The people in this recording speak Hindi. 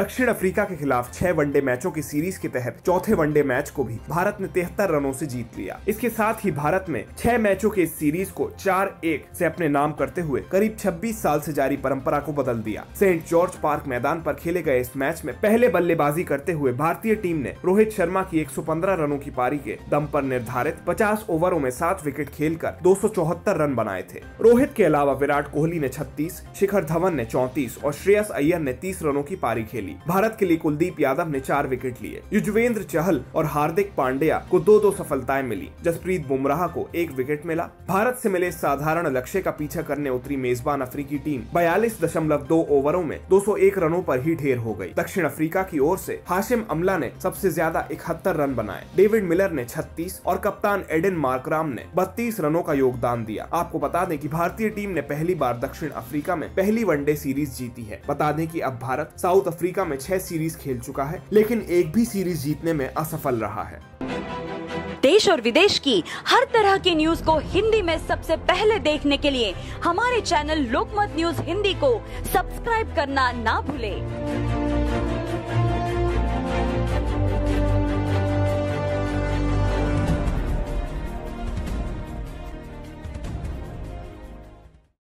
दक्षिण अफ्रीका के खिलाफ छह वनडे मैचों की सीरीज़ के तहत चौथे वनडे मैच को भी भारत ने तिहत्तर रनों से जीत लिया। इसके साथ ही भारत में छह मैचों के इस सीरीज़ को चार एक से अपने नाम करते हुए करीब 26 साल से जारी परंपरा को बदल दिया। सेंट जॉर्ज पार्क मैदान पर खेले गए इस मैच में पहले बल्लेबाजी करते हुए भारतीय टीम ने रोहित शर्मा की 115 रनों की पारी के दम पर निर्धारित 50 ओवरों में सात विकेट खेलकर दो सौ चौहत्तर रन बनाए थे। रोहित के अलावा विराट कोहली ने 36, शिखर धवन ने 34 और श्रेयस अय्यर ने 30 रनों की पारी खेली। भारत के लिए कुलदीप यादव ने चार विकेट लिए। युजवेंद्र चहल और हार्दिक पांड्या को दो दो सफलताएँ मिली। जसप्रीत बुमराह को एक विकेट मिला। भारत से मिले साधारण लक्ष्य का पीछा करने उतरी मेजबान अफ्रीकी टीम बयालीस दशमलव दो ओवरों में 201 रनों पर ही ढेर हो गई। दक्षिण अफ्रीका की ओर से हाशिम अमला ने सबसे ज़्यादा इकहत्तर रन बनाए। डेविड मिलर ने 36 और कप्तान एडन मार्कराम ने 32 रनों का योगदान दिया। आपको बता दें कि भारतीय टीम ने पहली बार दक्षिण अफ्रीका में पहली वनडे सीरीज़ जीती है। बता दें कि अब भारत साउथ अफ्रीका में छह सीरीज़ खेल चुका है, लेकिन एक भी सीरीज़ जीतने में असफल रहा है देश और विदेश की हर तरह की न्यूज़ को हिंदी में सबसे पहले देखने के लिए हमारे चैनल लोकमत न्यूज़ हिंदी को सब्सक्राइब करना ना भूलें।